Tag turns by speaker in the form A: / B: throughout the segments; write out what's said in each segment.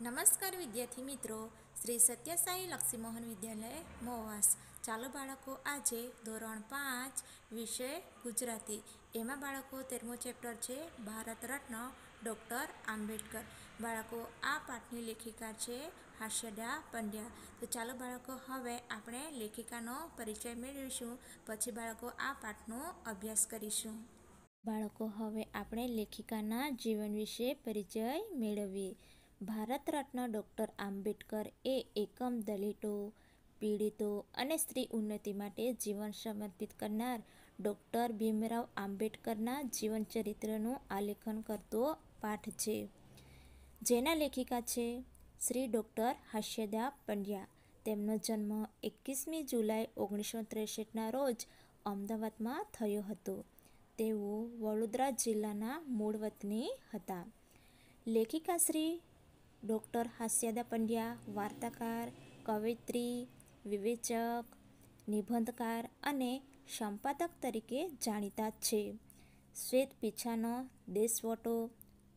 A: નમસ્કાર વિદ્યાર્થી મિત્રો. શ્રી સત્યસાઈ લક્ષ્મીમોહન વિદ્યાલય, મોવાસ. ચાલો બાળકો, આજે ધોરણ પાંચ, વિષય ગુજરાતી. એમાં બાળકો તેરમો ચેપ્ટર છે, ભારત રત્ન, ડૉક્ટર આંબેડકર. બાળકો, આ પાઠની લેખિકા છે, હાસ્યડા પંડ્યા. તો ચાલો બાળકો, હવે આપણે લેખિકાનો પરિચય મેળવીશું. પછી બાળકો, આ પાઠનો અભ્યાસ કરીશું. બાળકો, હવે આપણે લેખિકાના જીવન વિશે પરિચય મેળવીએ. ભારત રત્ન ડૉક્ટર આંબેડકર એ એકમ દલિતો, પીડિતો અને સ્ત્રી ઉન્નતિ માટે જીવન સમર્પિત કરનાર ડૉક્ટર ભીમરાવ આંબેડકરના જીવન ચરિત્રનું આલેખન કરતો પાઠ છે. જેના લેખિકા છે શ્રી ડૉક્ટર હાસ્યદા પંડ્યા. તેમનો જન્મ એકવીસમી જુલાઈ ઓગણીસો ત્રેસઠના રોજ અમદાવાદમાં થયો હતો. તેઓ વડોદરા જિલ્લાના મૂળ વતની હતા. લેખિકા શ્રી ડૉક્ટર હાસ્યદા પંડ્યા, વાર્તાકાર, કવિત્રી, વિવેચક, નિબંધકાર અને સંપાદક તરીકે જાણીતા છે. શ્વેત પીછાનો, દેશવટો,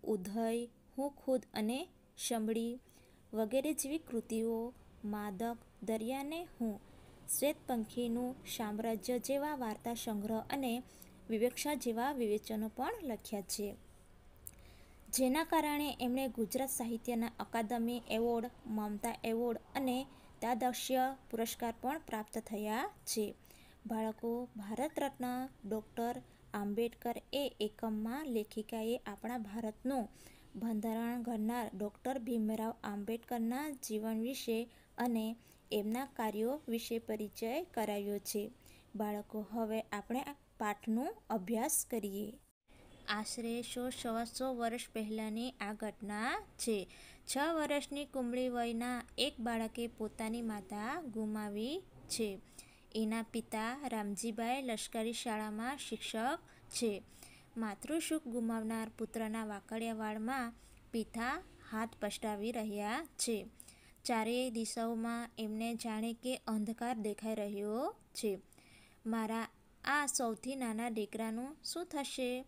A: ઉદય, હું ખુદ અને શમળી વગેરે જેવી કૃતિઓ, માદક, દરિયાને હું, શ્વેત પંખીનું સામ્રાજ્ય જેવા વાર્તા સંગ્રહ અને વિવેક્ષા જેવા વિવેચનો પણ લખ્યા છે. જેના કારણે એમણે ગુજરાત સાહિત્યના અકાદમી એવોર્ડ, મમતા એવોર્ડ અને દાદાશ્ય પુરસ્કાર પણ પ્રાપ્ત થયા છે. બાળકો, ભારત રત્ન ડૉક્ટર આંબેડકર એ એકમમાં લેખિકાએ આપણા ભારતનું બંધારણ ઘડનાર ડૉક્ટર ભીમરાવ આંબેડકરના જીવન વિશે અને એમના કાર્યો વિશે પરિચય કરાવ્યો છે. બાળકો, હવે આપણે પાઠનો અભ્યાસ કરીએ. આશરે સો સવાસો વર્ષ પહેલાંની આ ઘટના છે. છ વર્ષની કુંબળી વયના એક બાળકે પોતાની માતા ગુમાવી છે. એના પિતા રામજીભાઈ લશ્કરી શાળામાં શિક્ષક છે. માતૃસુખ ગુમાવનાર પુત્રના વાકડિયા વાળમાં પિતા હાથ પસરાવી રહ્યા છે. ચારેય દિશાઓમાં એમને જાણે કે અંધકાર દેખાઈ રહ્યો છે. મારા આ સૌથી નાના દીકરાનું શું થશે?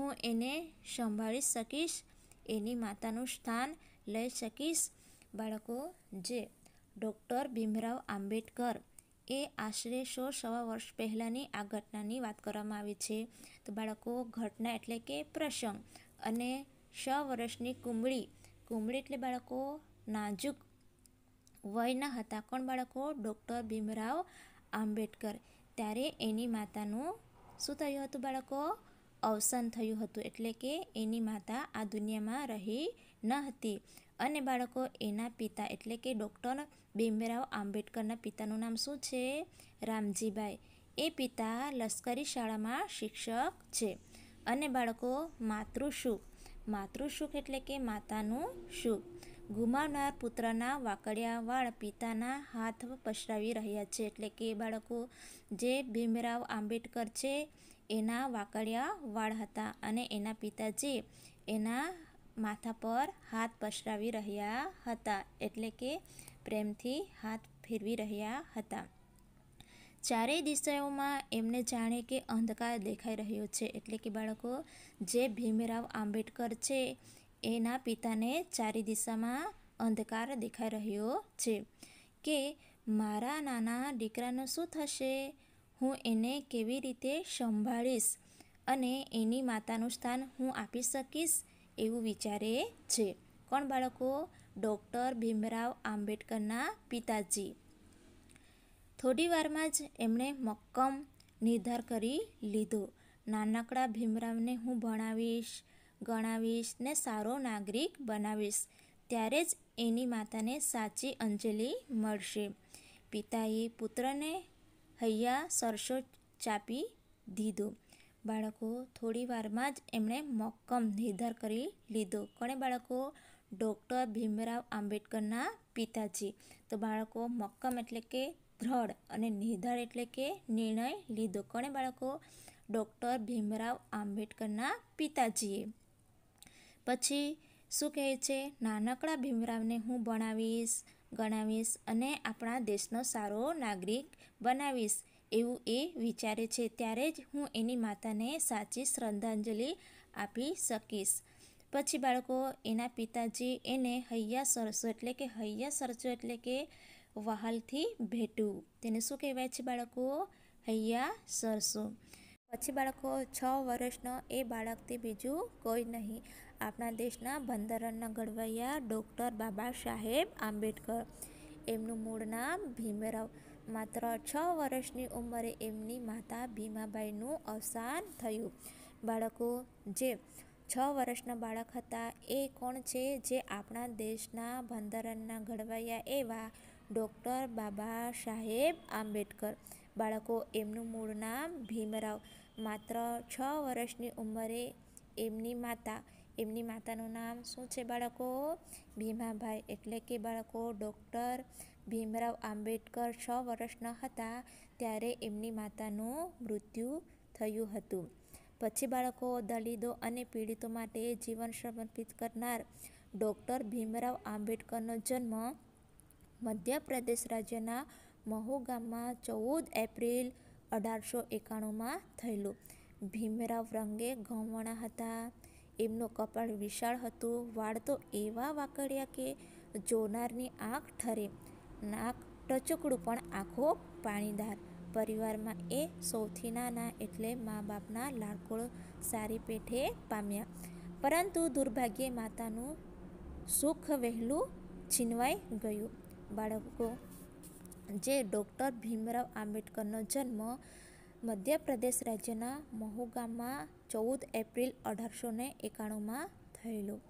A: હું એને સંભાળી શકીશ, એની માતાનું સ્થાન લઈ શકીશ. બાળકો, જે ડૉક્ટર ભીમરાવ આંબેડકર એ આશરે સો સવા વર્ષ પહેલાંની આ ઘટનાની વાત કરવામાં આવી છે. તો બાળકો, ઘટના એટલે કે પ્રસંગ અને છ વર્ષની કુંબળી. કુંબળી એટલે બાળકો, નાજુક વયના હતા કોણ બાળકો, ડૉક્ટર ભીમરાવ આંબેડકર. ત્યારે એની માતાનું શું થયું હતું બાળકો? અવસાન થયું હતું એટલે કે એની માતા આ દુનિયામાં રહી ન હતી. અને બાળકો એના પિતા એટલે કે ડૉક્ટર ભીમરાવ આંબેડકરના પિતાનું નામ શું છે? રામજીભાઈ. એ પિતા લશ્કરી શાળામાં શિક્ષક છે. અને બાળકો માતૃસુખ માતૃસુખ એટલે કે માતાનું સુખ ગુમાવનાર પુત્રના વાકડિયા વાળ પિતાના હાથ પસરાવી રહ્યા છે એટલે કે બાળકો, જે ભીમરાવ આંબેડકર છે એના વાકડિયા વાળ હતા અને એના પિતાજી એના માથા પર હાથ પસરાવી રહ્યા હતા એટલે કે પ્રેમથી હાથ ફેરવી રહ્યા હતા. ચારેય દિશાઓમાં એમને જાણે કે અંધકાર દેખાઈ રહ્યો છે એટલે કે બાળકો, જે ભીમરાવ આંબેડકર છે, એના પિતાને ચારે દિશામાં અંધકાર દેખાઈ રહ્યો છે કે, મારા નાના દીકરાનું શું થશે? હું એને કેવી રીતે સંભાળીશ અને એની માતાનું સ્થાન હું આપી શકીશ એવું વિચારે છે. કોણ બાળકો? ડૉક્ટર ભીમરાવ આંબેડકરના પિતાજી. થોડી વારમાં જ એમણે મક્કમ નિર્ધાર કરી લીધો. નાનકડા ભીમરાવને હું ભણાવીશ, ગણાવીશ ને સારો નાગરિક બનાવીશ. ત્યારે જ એની માતાને સાચી અંજલિ મળશે. પિતાએ પુત્રને હૈયા સરસો ચાપી દીધો. બાળકો, થોડી વારમાં જ એમણે મક્કમ નિર્ધાર કરી લીધો. કોણે બાળકો? ડૉક્ટર ભીમરાવ આંબેડકરના પિતાજી. તો બાળકો, મક્કમ એટલે કે દ્રઢ અને નિર્ધાર એટલે કે નિર્ણય લીધો. કોણે બાળકો? ડૉક્ટર ભીમરાવ આંબેડકરના પિતાજીએ. પછી શું કહે છે? નાનકડા ભીમરાવને હું ભણાવીશ. ગણાવીશ અને આપણા દેશનો સારો નાગરિક બનાવીશ, એવું એ વિચારે છે. ત્યારે જ હું એની માતાને સાચી શ્રદ્ધાંજલિ આપી શકીશ. પછી બાળકો, એના પિતાજી એને હૈયા સરસો એટલે કે હૈયા સરસો એટલે કે વહાલથી ભેટવું તેને શું કહેવાય છે બાળકો? હૈયા સરસો. પછી બાળકો, છ વર્ષનો એ બાળકથી બીજું કોઈ નહીં. આપણા દેશના બંધારણના ઘડવૈયા ડૉક્ટર બાબા સાહેબ આંબેડકર. એમનું મૂળ નામ ભીમરાવ. માત્ર છ વર્ષની ઉંમરે એમની માતા ભીમાબાઈનું અવસાન થયું. બાળકો, જે છ વર્ષના બાળક હતા, એ કોણ છે? જે આપણા દેશના બંધારણના ઘડવૈયા એવા ડૉક્ટર બાબા સાહેબ આંબેડકર. બાળકો, એમનું મૂળ નામ ભીમરાવ. માત્ર છ વર્ષની ઉંમરે એમની માતા એમની માતાનું નામ શું છે બાળકો? ભીમાભાઈ. એટલે કે બાળકો, ડૉક્ટર ભીમરાવ આંબેડકર છ વર્ષના હતા ત્યારે એમની માતાનું મૃત્યુ થયું હતું. પછી બાળકો દલિતો અને પીડિતો માટે જીવન સમર્પિત કરનાર ડૉક્ટર ભીમરાવ આંબેડકરનો જન્મ મધ્યપ્રદેશ રાજ્યના મહુ ગામમાં ચૌદ એપ્રિલ અઢારસો એકાણુંમાં થયેલું. ભીમરાવ રંગે ઘઉંવણા હતા. એમનું કપાળ વિશાળ હતું. વાળ તો એવા વાકડ્યા કે જોનારની આંખ ઠરે. નાક ટચુકડું પણ આંખો પાણીદાર. પરિવારમાં એ સૌથી નાના એટલે મા બાપના લાડકોળ સારી પેઠે પામ્યા. પરંતુ દુર્ભાગ્યે માતાનું સુખ વહેલું છીનવાઈ ગયું. બાળકો, જે ડૉક્ટર ભીમરાવ આંબેડકરનો જન્મ મધ્યપ્રદેશ રાજ્યના મહુ ગામમાં ચૌદ એપ્રિલ અઢારસો ને એકાણુંમાં થયેલું.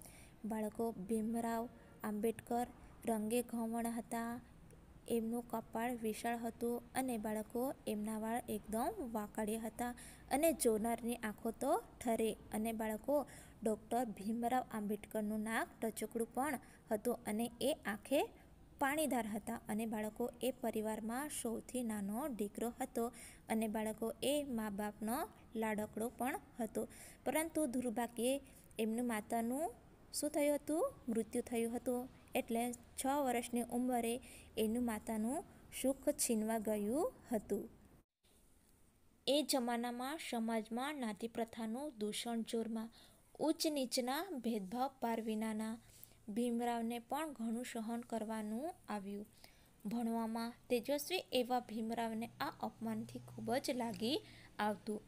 A: બાળકો ભીમરાવ આંબેડકર, રંગે ઘવણ હતા, એમનું કપાળ વિશાળ હતું અને બાળકો એમના વાળ એકદમ વાકડ્યા હતા અને જોનારની આંખો તો ઠરે અને બાળકો ડૉક્ટર ભીમરાવ આંબેડકરનું નાક ટચુકડું પણ હતું અને એ આંખે પાણીદાર હતા અને બાળકો એ પરિવારમાં સૌથી નાનો દીકરો હતો અને બાળકો એ મા બાપનો લાડકડો પણ હતો. પરંતુ દુર્ભાગ્યે એમનું માતાનું શું થયું હતું? મૃત્યુ થયું હતું. એટલે છ વર્ષની ઉંમરે એનું માતાનું સુખ છીનવા ગયું હતું. એ જમાનામાં સમાજમાં નાતી પ્રથાનું દૂષણ જોરમાં ઉચ્ચ નીચના ભેદભાવ પાર વિનાના ભીમરાવને પણ ઘણું સહન કરવાનું આવ્યું. ભણવામાં તેજસ્વી એવા ભીમરાવને આ અપમાનથી ખૂબ જ લાગી આવતું.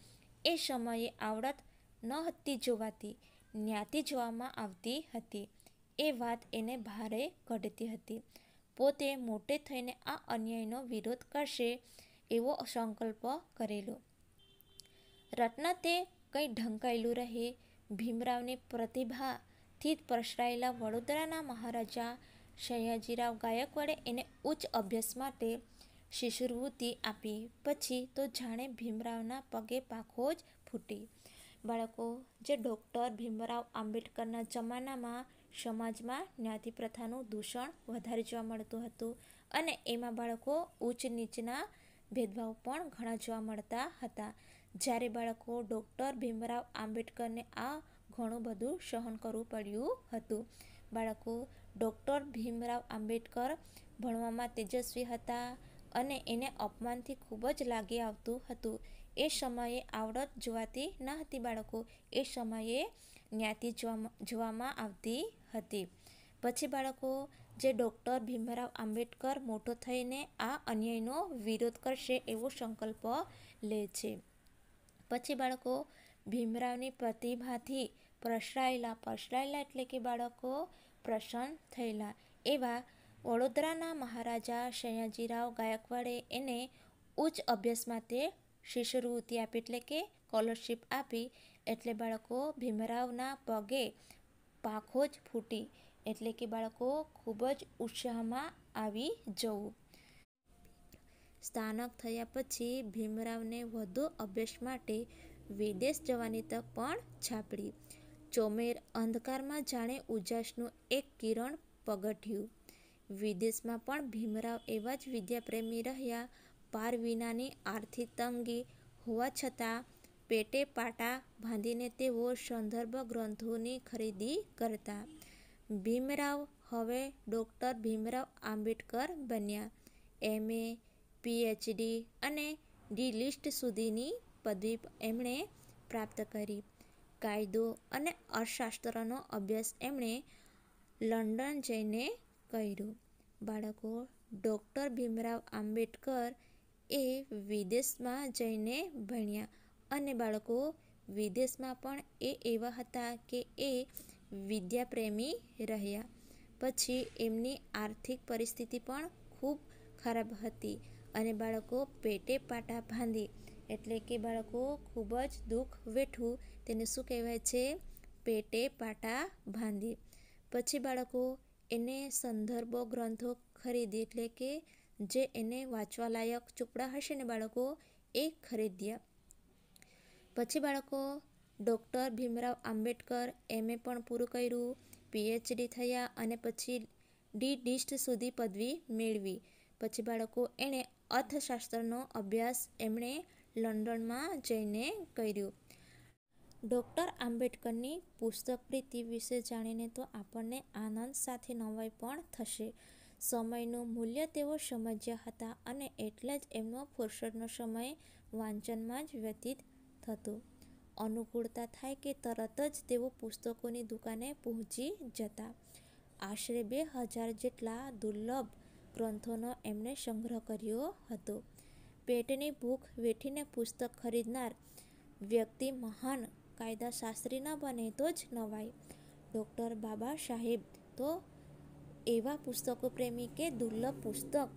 A: એ સમયે આવડત ન હતી જોવાતી જ્ઞાતિ જોવામાં આવતી હતી. એ વાત એને ભારે ઘડતી હતી. પોતે મોટે થઈને આ અન્યાયનો વિરોધ કરશે એવો સંકલ્પ કરેલો. રત્ન તે કંઈ ઢંકાયેલું રહે, ભીમરાવની પ્રતિભાથી પ્રસરાયેલા વડોદરાના મહારાજા સયાજીરાવ ગાયકવાડે એને ઉચ્ચ અભ્યાસ માટે શિષ્યવૃત્તિ આપી. પછી તો જાણે ભીમરાવના પગે પાખો જ ફૂટી. બાળકો, જે ડૉક્ટર ભીમરાવ આંબેડકરના જમાનામાં સમાજમાં જ્ઞાતિ પ્રથાનું દૂષણ વધારે જોવા મળતું હતું અને એમાં બાળકો ઉચ્ચ નીચના ભેદભાવ પણ ઘણા જોવા મળતા હતા. જ્યારે બાળકો ડૉક્ટર ભીમરાવ આંબેડકરને આ ઘણું બધું સહન કરવું પડ્યું હતું. બાળકો, ડૉક્ટર ભીમરાવ આંબેડકર ભણવામાં તેજસ્વી હતા અને એને અપમાનથી ખૂબ જ લાગી આવતું હતું. એ સમયે આવડત જોવાતી ન હતી બાળકો, એ સમયે જ્ઞાતિ જોવામાં આવતી હતી. પછી બાળકો, જે ડૉક્ટર ભીમરાવ આંબેડકર મોટો થઈને આ અન્યાયનો વિરોધ કરશે એવો સંકલ્પ લે છે. પછી બાળકો, ભીમરાવની પ્રતિભાથી પ્રસરાયેલા પ્રસરાયેલા એટલે કે બાળકો પ્રસન્ન થયેલા. એવા વડોદરાના મહારાજા સયાજીરાવ ગાયકવાડે એને ઉચ્ચ અભ્યાસ માટે શિષ્યવૃત્તિ આપી એટલે કે સ્કોલરશીપ આપી એટલે બાળકો ભીમરાવના પગે પાખો જ ફૂટી એટલે કે બાળકો ખૂબ જ ઉત્સાહમાં આવી જવું. સ્થાનક થયા પછી ભીમરાવને વધુ અભ્યાસ માટે વિદેશ જવાની તક પણ છાપડી. ચોમેર અંધકારમાં જાણે ઉજાસનું એક કિરણ પગથ્યું. વિદેશમાં પણ ભીમરાવ એવા જ વિદ્યાપ્રેમી રહ્યા, પાર વિનાની આર્થિક તંગી હોવા છતાં પેટે પાટા બાંધીને તેઓ સંદર્ભ ગ્રંથોની ખરીદી કરતા. ભીમરાવ હવે ડૉક્ટર ભીમરાવ આંબેડકર બન્યા. એમએ પીએચડી અને ડી લિસ્ટ સુધીની પદવી એમણે પ્રાપ્ત કરી. કાયદો અને અર્થશાસ્ત્રનો અભ્યાસ એમણે લંડન જઈને કર્યો. બાળકો, ડૉક્ટર ભીમરાવ આંબેડકર એ વિદેશમાં જઈને ભણ્યા અને બાળકો, વિદેશમાં પણ એ એવા હતા કે એ વિદ્યાપ્રેમી રહ્યા. પછી એમની આર્થિક પરિસ્થિતિ પણ ખૂબ ખરાબ હતી અને બાળકો પેટે પાટા બાંધી એટલે કે બાળકો ખૂબ જ દુઃખ વેઠવું તેને શું કહેવાય છે પેટે પાટા બાંધી. પછી બાળકો એને સંદર્ભ ગ્રંથો ખરીદી એટલે કે જે એને વાંચવા લાયક ચોપડા હશે ને બાળકો એ ખરીદ્યા. પછી બાળકો ડૉક્ટર ભીમરાવ આંબેડકર એમએ પણ પૂરું કર્યું, પીએચડી થયા અને પછી ડી ડિસ્ટ સુધી પદવી મેળવી. પછી બાળકો એણે અર્થશાસ્ત્રનો અભ્યાસ એમણે લંડનમાં જઈને કર્યું ડૉક્ટર આંબેડકરની પુસ્તક પ્રીતિ વિશે જાણીને તો આપણને આનંદ સાથે નવાઈ પણ થશે. સમયનું મૂલ્ય તેઓ સમજ્યા હતા અને એટલે જ એમનો ફુરસદનો સમય વાંચનમાં જ વ્યતીત થતો. અનુકૂળતા થાય કે તરત જ તેઓ પુસ્તકોની દુકાને પહોંચી જતા. આશરે બે હજાર જેટલા દુર્લભ ગ્રંથોનો એમણે સંગ્રહ કર્યો હતો. પેટની ભૂખ વેઠીને પુસ્તક ખરીદનાર વ્યક્તિ મહાન કાયદાશાસ્ત્રી ન બને તો જ નવાઈ. ડૉક્ટર બાબા સાહેબ તો એવા પુસ્તકો પ્રેમી કે દુર્લભ પુસ્તક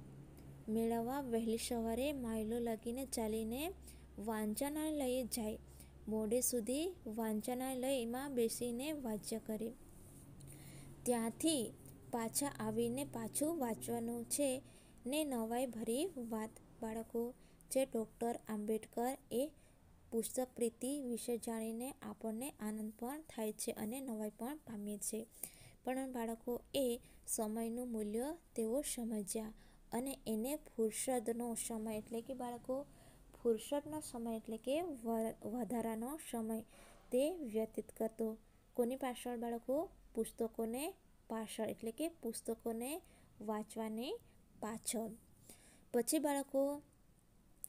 A: મેળવવા વહેલી સવારે માઇલો લગીને ચાલીને વાંચનાલયે જાય, મોડે સુધી વાંચનાલયમાં બેસીને વાંચ્ય કરે. ત્યાંથી પાછા આવીને પાછું વાંચવાનું છે ને નવાઈ ભરી વાત બાળકો જે ડૉક્ટર આંબેડકર એ પુસ્તક પ્રીતિ વિશે જાણીને આપણને આનંદ પણ થાય છે અને નવાઈ પણ પામીએ છે. પણ બાળકો એ સમયનું મૂલ્ય તેઓ સમજ્યા અને એને ફુરસદનો સમય એટલે કે બાળકો ફુરસદનો સમય એટલે કે વધારાનો સમય તે વ્યતીત કરતો. કોની પાછળ બાળકો પુસ્તકોને પાછળ એટલે કે પુસ્તકોને વાંચવાની પાછળ. પછી બાળકો,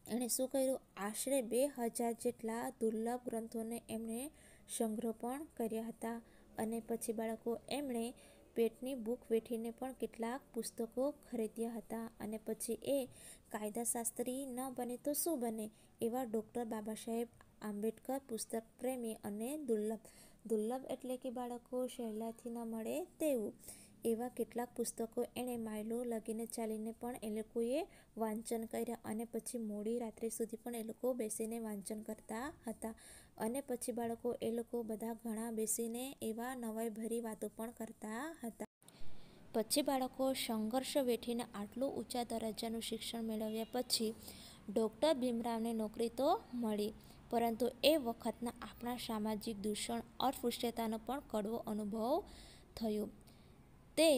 A: એણે શું કર્યું આશરે બે હજાર જેટલા દુર્લભ ગ્રંથોને એમણે સંગ્રહ પણ કર્યા હતા અને પછી બાળકો એમણે પેટની ભૂખ વેઠીને પણ કેટલાક પુસ્તકો ખરીદ્યા હતા અને પછી એ કાયદાશાસ્ત્રી ન બને તો શું બને એવા ડૉક્ટર બાબા સાહેબ આંબેડકર પુસ્તક પ્રેમી અને દુર્લભ દુર્લભ એટલે કે બાળકો સહેલાથી ન મળે તેવું. એવા કેટલાક પુસ્તકો એણે માઇલો લગીને ચાલીને પણ એ લોકોએ વાંચન કર્યા અને પછી મોડી રાત્રે સુધી પણ એ લોકો બેસીને વાંચન કરતા હતા અને પછી બાળકો એ લોકો બધા ઘણા બેસીને એવા નવાઈભરી વાતો પણ કરતા હતા. પછી બાળકો સંઘર્ષ વેઠીને આટલું ઊંચા દરજ્જાનું શિક્ષણ મેળવ્યા પછી ડૉક્ટર ભીમરાવને નોકરી તો મળી, પરંતુ એ વખતના આપણા સામાજિક દૂષણ અસ્પૃશ્યતાનો પણ કડવો અનુભવ થયો. તે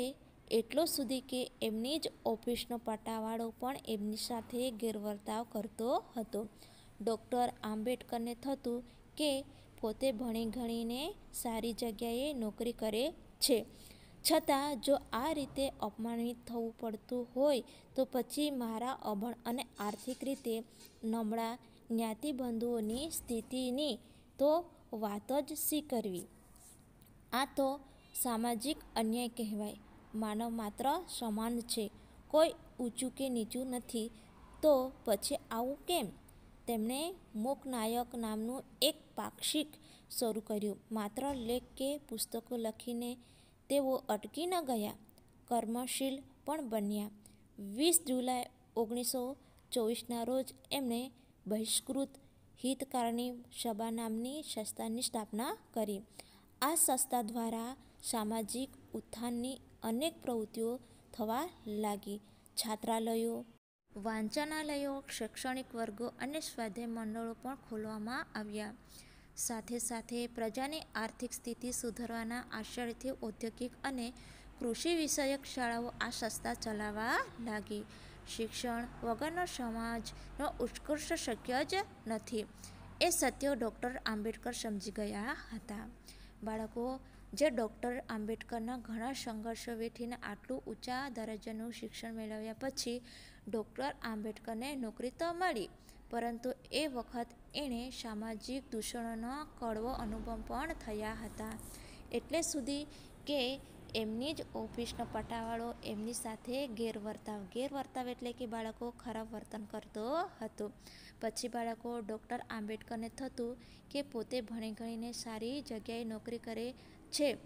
A: એટલો સુધી કે એમની જ ઓફિસનો પટાવાળો પણ એમની સાથે ગેરવર્તાવ કરતો હતો. ડૉક્ટર આંબેડકરને થતું કે પોતે ભણી ગણીને સારી જગ્યાએ નોકરી કરે છે, છતાં જો આ રીતે અપમાનિત થવું પડતું હોય તો પછી મારા અભણ અને આર્થિક રીતે નબળા જ્ઞાતિબંધુઓની સ્થિતિની તો વાત જ શી કરવી? આ તો સામાજિક અન્યાય કહેવાય. માનવ માત્ર સમાન છે, કોઈ ઊંચું કે નીચું નથી તો પછી આવું કેમ? તેમણે મૂકનાયક નામનું એક પાક્ષિક શરૂ કર્યું. માત્ર લેખ કે પુસ્તકો લખીને તેઓ અટકી ન ગયા, કર્મશીલ પણ બન્યા. વીસ જુલાઈ ઓગણીસો ચોવીસના રોજ એમણે બહિષ્કૃત હિતકારણી સભા નામની સંસ્થાની સ્થાપના કરી. આ સંસ્થા દ્વારા સામાજિક ઉત્થાનની અનેક પ્રવૃત્તિઓ થવા લાગી. છાત્રાલયો, વાંચનાલયો, શૈક્ષણિક વર્ગો અને સ્વાધ્યાય મંડળો પણ ખોલવામાં આવ્યા. સાથે સાથે પ્રજાની આર્થિક સ્થિતિ સુધારવાના આશ્ચર્યથી ઔદ્યોગિક અને કૃષિ વિષયક શાળાઓ આ સંસ્થા ચલાવવા લાગી. શિક્ષણ વગરનો સમાજનો ઉત્કર્ષ શક્ય જ નથી એ સત્યો ડૉક્ટર આંબેડકર સમજી ગયા હતા. બાળકો જે ડૉક્ટર આંબેડકરના ઘણા સંઘર્ષો વેઠીને આટલું ઊંચા દરજ્જાનું શિક્ષણ મેળવ્યા પછી ડૉક્ટર આંબેડકરને નોકરી તો મળી પરંતુ એ વખત એણે સામાજિક દૂષણોનો કડવો અનુભવ પણ થયા હતા. એટલે સુધી કે એમની જ ઓફિસનો પટાવાળો એમની સાથે ગેરવર્તાવ, ગેરવર્તાવ એટલે કે બાળકો ખરાબ વર્તન કરતો હતો. પછી બાળકો ડૉક્ટર આંબેડકરને થતું કે પોતે ભણી ગણીને સારી જગ્યાએ નોકરી કરે છે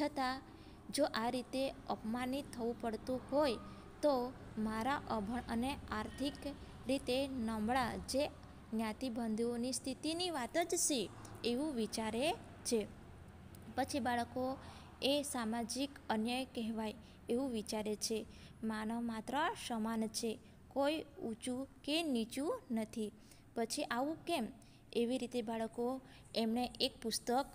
A: છતાં, જો આ રીતે અપમાનિત થવું પડતું હોય, તો મારા અભણ અને આર્થિક રીતે નબળા જે જ્ઞાતિબંધુઓની સ્થિતિની વાત જ છે, એવું વિચારે છે. પછી બાળકો એ સામાજિક અન્યાય કહેવાય એવું વિચારે છે. માનવ માત્ર સમાન છે. કોઈ ઊંચું કે નીચું નથી. પછી આવું કેમ? એવી રીતે બાળકો એમણે એક પુસ્તક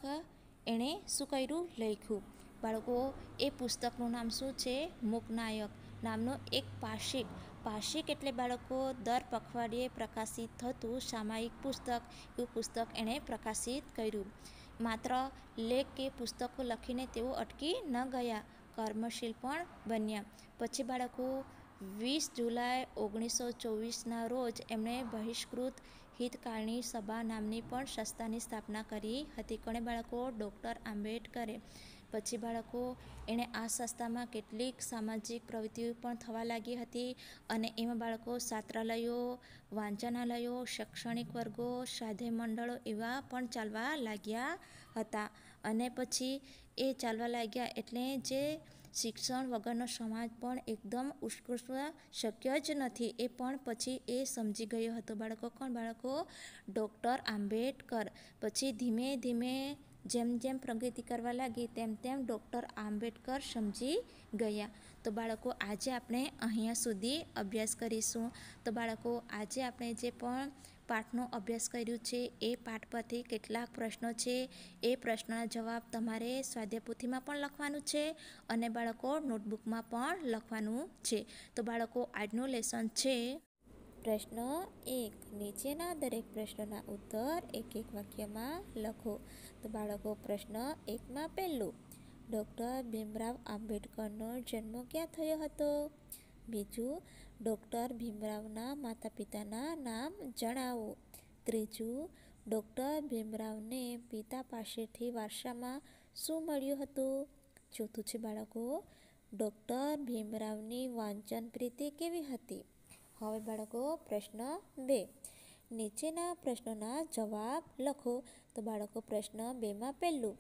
A: એણે શું કર્યું લખ્યું. બાળકો એ પુસ્તકનું નામ શું છે? મૂકનાયક નામનું એક પાક્ષિક. પાક્ષિક એટલે બાળકો દર પખવાડિયે પ્રકાશિત થતું સામાયિક પુસ્તક. એવું પુસ્તક એણે પ્રકાશિત કર્યું. માત્ર લેખ કે પુસ્તકો લખીને તેઓ અટકી ન ગયા, કર્મશીલ પણ બન્યા. પછી બાળકો વીસ જુલાઈ ઓગણીસો ચોવીસના રોજ એમણે બહિષ્કૃત હિતકારિણી સભા નામની પણ સંસ્થાની સ્થાપના કરી હતી. કોણે બાળકો? ડૉક્ટર આંબેડકરે. પછી બાળકો એણે આ સંસ્થામાં કેટલીક સામાજિક પ્રવૃત્તિઓ પણ થવા લાગી હતી અને એમાં બાળકો છાત્રાલયો, વાંચનાલયો, શૈક્ષણિક વર્ગો, સ્વાધ્યાય મંડળો એવા પણ ચાલવા લાગ્યા હતા. અને પછી એ ચાલવા લાગ્યા એટલે જે શિક્ષણ વગરનો સમાજ પણ એકદમ ઉત્કૃષ્ટ શક્ય જ નથી એ પણ પછી એ સમજી ગયો હતો. બાળકો કોણ? બાળકો ડૉક્ટર આંબેડકર. પછી ધીમે ધીમે જેમ જેમ પ્રગતિ કરવા લાગી, તેમ તેમ ડૉક્ટર આંબેડકર સમજી ગયા. તો બાળકો આજે આપણે અહીંયા સુધી અભ્યાસ કરીશું. તો બાળકો આજે આપણે જે પણ પાઠનો અભ્યાસ કર્યું છે એ પાઠ પરથી કેટલાક પ્રશ્નો છે એ પ્રશ્નના જવાબ તમારે સ્વાધ્યાયપોથીમાં પણ લખવાનું છે અને બાળકો નોટબુકમાં પણ લખવાનું છે. તો બાળકો આજનું લેસન છે. પ્રશ્ન એક. નીચેના દરેક પ્રશ્નોના ઉત્તર એક એક વાક્યમાં લખો. તો બાળકો પ્રશ્ન એકમાં પહેલું, ડૉક્ટર ભીમરાવ આંબેડકરનો જન્મ ક્યાં થયો હતો? બીજું, ડૉક્ટર ભીમરાવના માતા-પિતાના નામ જણાવો. ત્રીજું, ડૉક્ટર ભીમરાવને પિતા પાસેથી વારસામાં શું મળ્યું હતું? ચોથું છે બાળકો, ડૉક્ટર ભીમરાવની વાંચનપ્રીતિ કેવી હતી? હવે બાળકો પ્રશ્ન બે. નીચેના પ્રશ્નોના જવાબ લખો. તો બાળકો પ્રશ્ન બેમાં પહેલું,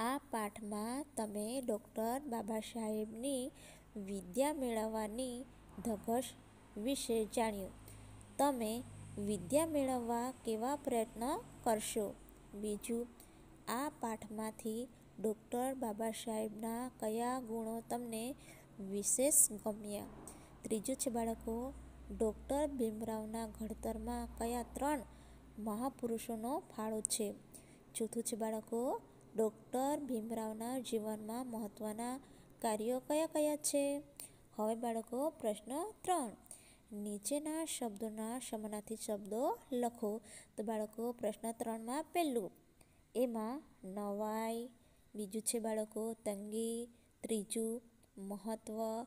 A: આ પાઠમાં તમે ડૉક્ટર બાબા સાહેબની વિદ્યા મેળવવાની ધગશ વિશે જાણ્યું. તમે વિદ્યા મેળવવા કેવા પ્રયત્ન કરશો? બીજું, આ પાઠમાંથી ડૉક્ટર બાબા સાહેબના કયા ગુણો તમને વિશેષ ગમ્યા? ત્રીજું છે બાળકો, ડૉક્ટર ભીમરાવના ઘડતરમાં કયા ત્રણ મહાપુરુષોનો ફાળો છે? ચોથું છે બાળકો, ડૉક્ટર ભીમરાવના જીવનમાં મહત્ત્વના કાર્યો કયા કયા છે? હવે બાળકો પ્રશ્ન ત્રણ. નીચેના શબ્દોના સમાનાર્થી શબ્દો લખો. તો બાળકો પ્રશ્ન ત્રણમાં પહેલું, એમાં નવાઈ, બીજું છે બાળકો તંગી, ત્રીજું મહત્ત્વ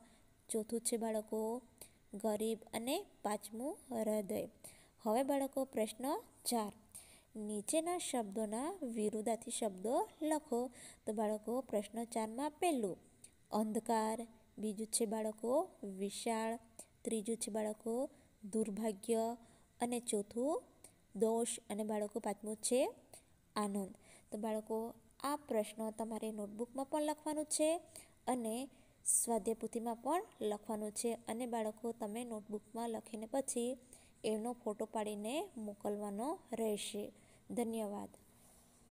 A: ચોથું છે બાળકો ગરીબ અને પાંચમું હૃદય. હવે બાળકો પ્રશ્ન ચાર. નીચેના શબ્દોના વિરુદ્ધાર્થી શબ્દો લખો. તો બાળકો પ્રશ્ન ચારમાં પહેલું, અંધકાર, બીજું છે બાળકો વિશાળ, ત્રીજું છે બાળકો દુર્ભાગ્ય અને ચોથું દોષ અને બાળકો પાંચમું છે આનંદ. તો બાળકો આ પ્રશ્નો તમારે નોટબુકમાં પણ લખવાનું છે અને સ્વાધ્યાયપોથીમાં પણ લખવાનું છે અને બાળકો તમે નોટબુકમાં લખીને પછી એનો ફોટો પાડીને મોકલવાનો રહેશે. ધન્યવાદ.